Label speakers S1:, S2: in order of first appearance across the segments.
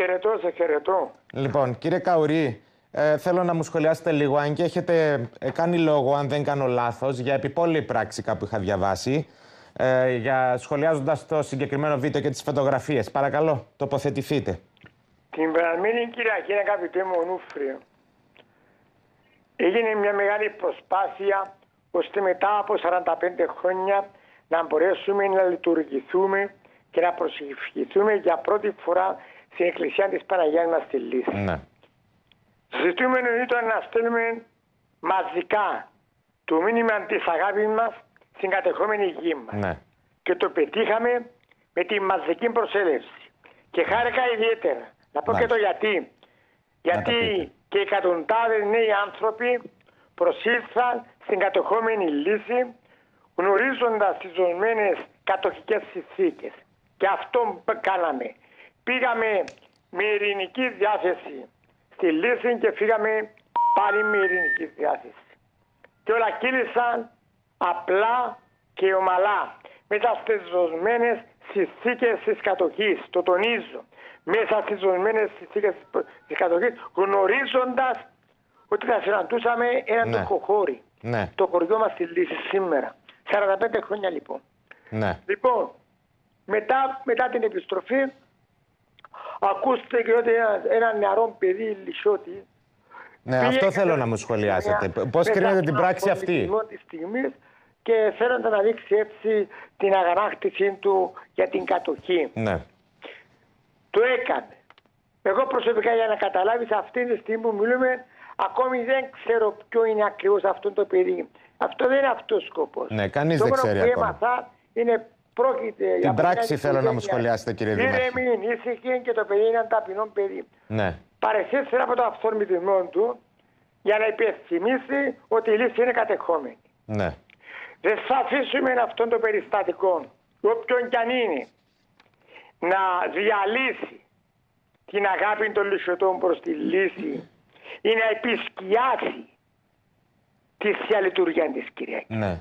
S1: Χαιρετώ, σε χαιρετώ.
S2: Λοιπόν, κύριε Καουρί, ε, θέλω να μου σχολιάσετε λίγο, αν και έχετε ε, κάνει λόγο, αν δεν κάνω λάθος, για επιπόλαιη πράξη κάπου είχα διαβάσει, ε, για σχολιάζοντας το συγκεκριμένο βίντεο και τις φωτογραφίες. Παρακαλώ, τοποθετηθείτε.
S1: Την περασμένη Κυριακή, αγαπητέ μου Ονούφριο, έγινε μια μεγάλη προσπάθεια ώστε μετά από 45 χρόνια να μπορέσουμε να λειτουργηθούμε και να προσευχηθούμε για πρώτη φορά στην Εκκλησία της Παναγίας μας στη Λύση.
S2: Ναι.
S1: Ζητούμενο ήταν να στέλνουμε μαζικά το μήνυμα της αγάπης μας στην κατεχόμενη γη μας.
S2: Ναι.
S1: Και το πετύχαμε με τη μαζική προσέλευση. Και χάρηκα ιδιαίτερα. Να πω και
S2: Μάλιστα.
S1: το γιατί.
S2: πείτε.
S1: Γιατί και εκατοντάδες νέοι άνθρωποι προσήλθαν στην κατεχόμενη λύση γνωρίζοντας τις ζωσμένες κατοχικές συνθήκες. Και αυτό που κάναμε. Πήγαμε με ειρηνική διάθεση στη λύση και φύγαμε πάλι με ειρηνική διάθεση. Και όλα κύλησαν απλά και ομαλά μέσα στις ζωσμένες συνθήκες της κατοχής. Το τονίζω. Μέσα στις ζωσμένες συνθήκες της κατοχής γνωρίζοντας ότι θα συναντούσαμε έναν
S2: Ναι.
S1: τοκοχώρι.
S2: Ναι,
S1: Το χωριό μας στη Λύση σήμερα. 45 χρόνια λοιπόν.
S2: ναι.
S1: Λοιπόν, μετά, μετά την επιστροφή ακούστηκε ότι ένα, ένα νεαρό παιδί λυσότη
S2: Ναι,
S1: πήγε
S2: αυτό
S1: και
S2: θέλω
S1: το-
S2: να μου σχολιάσετε.
S1: μια-
S2: Πώς
S1: με
S2: κρίνετε
S1: τον
S2: την πράξη αυτή;
S1: απολυτισμό της στιγμής και θέλοντα να δείξει έτσι την αγανάκτησή του για την κατοχή.
S2: Ναι,
S1: Το έκανε. Εγώ προσωπικά για να καταλάβεις αυτή τη στιγμή που μιλούμε ακόμη δεν ξέρω ποιο είναι ακριβώς αυτό το παιδί. Αυτό δεν είναι αυτός ο σκοπός.
S2: Ναι, κανείς
S1: το
S2: δεν
S1: μόνο
S2: ξέρει
S1: που
S2: ακόμα.
S1: έμαθα είναι πρόκειται για
S2: Την πράξη
S1: μια
S2: θέλω να μου
S1: οικογένεια.
S2: σχολιάσετε, κύριε Δήμαρχε.
S1: Ήρεμη, ήσυχη και το παιδί είναι ένα ταπεινό παιδί.
S2: ναι.
S1: Παρεσύστηκε από το αυθορμητισμό του για να υπενθυμίσει ότι η λύση είναι κατεχόμενη.
S2: Ναι.
S1: Δεν θα αφήσουμε αυτόν το περιστατικό, όποιον κι αν είναι, να διαλύσει την αγάπη των λυσιωτών προς τη λύση ή να επισκιάσει τη Θεία Λειτουργία της Κυριακής.
S2: ναι.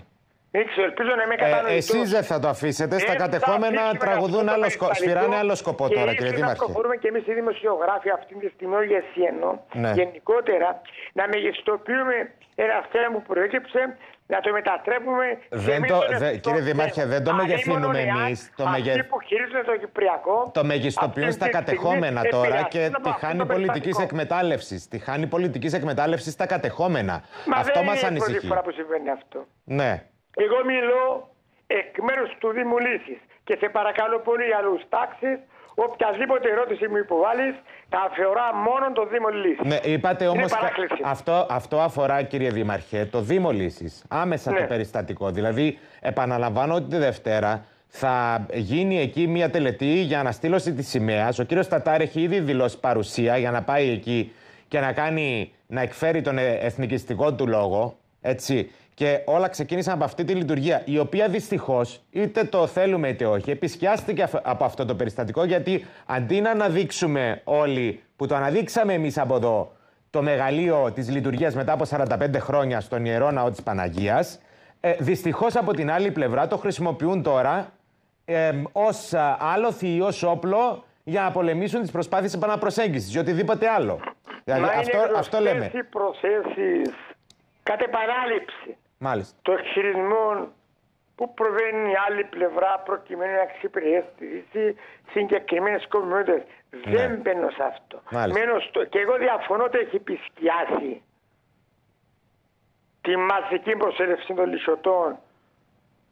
S1: Δεν ξέρω, ελπίζω να είμαι
S2: Ε,
S1: κατανοητός.
S2: εσείς δεν θα το αφήσετε. Στα
S1: Δεν θα
S2: κατεχόμενα
S1: αφήσουμε
S2: τραγουδούν
S1: αυτό το
S2: άλλος σκο...
S1: περιστατικό
S2: σφυράνε άλλο σκοπό
S1: και
S2: τώρα,
S1: ίσως
S2: κύριε
S1: να
S2: Δήμαρχε.
S1: προχωρούμε και εμείς οι δημοσιογράφοι αυτή τη στιγμή, όχι εσύ εννοώ,
S2: Ναι.
S1: γενικότερα, να μεγιστοποιούμε ένα θέμα που προέκυψε, να το μετατρέπουμε.
S2: Δεν
S1: σε μη
S2: το-
S1: τον
S2: δε-
S1: ευθυνό
S2: κύριε Δήμαρχε,
S1: θέμα.
S2: δεν το
S1: Αλλήμον
S2: μεγεθύνουμε
S1: εάν
S2: εμείς, το
S1: Αυτοί
S2: μεγε-
S1: που χειρίζονται το Κυπριακό.
S2: Το μεγιστοποιούν
S1: αυτή
S2: στα
S1: τη στιγμή
S2: κατεχόμενα τώρα και
S1: επηρεαστούν από
S2: τη
S1: αυτό
S2: χάνει
S1: το
S2: πολιτικής
S1: περιστατικό.
S2: εκμετάλλευσης. Τη χάνει πολιτικής εκμετάλλευσης στα κατεχόμενα.
S1: Μα
S2: Αυτό
S1: δεν
S2: μας
S1: είναι η πρώτη
S2: ανησυχεί.
S1: φορά που συμβαίνει αυτό.
S2: Ναι.
S1: Εγώ μιλώ εκ μέρους του Δήμου Λύσης και σε παρακαλώ πολύ για άλλους τάξεις, οποιαδήποτε ερώτηση μου υποβάλεις, θα αφορά μόνο το Δήμο Λύσης.
S2: Ναι, είπατε
S1: Είναι
S2: όμως.
S1: παράκληση.
S2: Αυτό, αυτό αφορά, κύριε Δήμαρχε, το Δήμο Λύσης. Άμεσα
S1: Ναι.
S2: το περιστατικό. Δηλαδή, επαναλαμβάνω ότι τη Δευτέρα θα γίνει εκεί μια τελετή για αναστήλωση της σημαίας. Ο κύριος Τατάρ έχει ήδη δηλώσει παρουσία για να πάει εκεί και να κάνει, να εκφέρει τον ε- εθνικιστικό του λόγο. Έτσι. Και όλα ξεκίνησαν από αυτή τη λειτουργία, η οποία δυστυχώς, είτε το θέλουμε είτε όχι, επισκιάστηκε αφ- από αυτό το περιστατικό, γιατί αντί να αναδείξουμε όλοι που το αναδείξαμε εμείς από εδώ, το μεγαλείο της λειτουργίας μετά από 45 χρόνια στον ιερό ναό της Παναγίας, ε, δυστυχώς από την άλλη πλευρά το χρησιμοποιούν τώρα ε, ως άλοθη ή ως όπλο για να πολεμήσουν τις προσπάθειες επαναπροσέγγισης ή οτιδήποτε άλλο. Δηλαδή,
S1: Μα
S2: αυτό,
S1: είναι
S2: αυτό λέμε.
S1: οι προθέσεις κατ' επανάληψη
S2: Μάλιστα.
S1: των χειρισμών που προβαίνει η άλλη πλευρά προκειμένου να εξυπηρετήσει συγκεκριμένες σκοπιμότητε. Δεν μπαίνω σε αυτό.
S2: Ναι. Μάλιστα.
S1: Μένω στο... Και εγώ διαφωνώ ότι έχει επισκιάσει τη μαζική προσέλευση των λυσοτών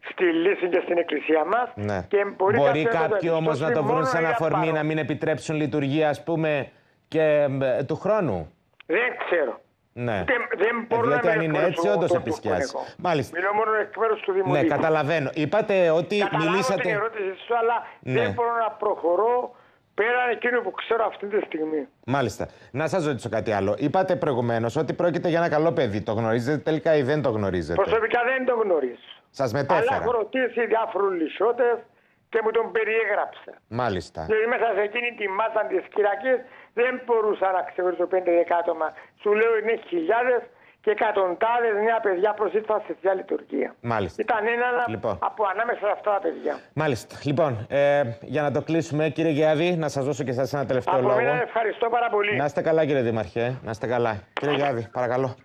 S1: στη λύση και στην εκκλησία μας
S2: Ναι.
S1: και μπορεί,
S2: Μπορεί
S1: κάποιος να το
S2: κάποιοι όμως να
S1: διαπιστώσει
S2: το βρουν
S1: μόνο
S2: σαν
S1: για
S2: αφορμή
S1: παρόν.
S2: να μην επιτρέψουν λειτουργία, ας πούμε, και ε, του χρόνου.
S1: Δεν ξέρω.
S2: Ναι.
S1: Δεν, δεν
S2: Ε,
S1: μπορώ
S2: διότι
S1: να
S2: αν
S1: με
S2: είναι
S1: εκφράσω
S2: έτσι, όντως
S1: το που
S2: επισκιάζει.
S1: έχω.
S2: Μάλιστα.
S1: Μιλώ μόνο εκ μέρους του Δημοτικού.
S2: Ναι, καταλαβαίνω. Είπατε ότι
S1: Καταλάβω την
S2: μιλήσατε.
S1: ερώτηση σου, αλλά
S2: Ναι.
S1: δεν μπορώ να προχωρώ πέραν εκείνου που ξέρω αυτή τη στιγμή.
S2: Μάλιστα. Να σας ρωτήσω κάτι άλλο. Είπατε προηγουμένως ότι πρόκειται για ένα καλό παιδί. Το γνωρίζετε τελικά ή δεν το γνωρίζετε;
S1: Προσωπικά δεν τον γνωρίζω.
S2: Σας
S1: Αλλά
S2: μετέφερα.
S1: έχω ρωτήσει διάφορους λυσότε και μου τον περιέγραψα.
S2: Μάλιστα.
S1: Δηλαδή μέσα σε εκείνη τη μάζα της Κυριακής δεν μπορούσα να ξεχωρίσω 5-10 άτομα. Σου λέω είναι χιλιάδες και εκατοντάδες νέα παιδιά προσήλθαν σε θεία λειτουργία.
S2: Μάλιστα.
S1: Ήταν ένα
S2: Λοιπόν.
S1: από ανάμεσα σε αυτά τα παιδιά.
S2: Μάλιστα. Λοιπόν, ε, για να το κλείσουμε, κύριε Γιάδη, να σας δώσω και εσάς ένα τελευταίο
S1: Από
S2: λόγο.
S1: μένα ευχαριστώ πάρα πολύ.
S2: Να είστε καλά, κύριε Δήμαρχε. Να είστε καλά. Κύριε Γιάδη, παρακαλώ.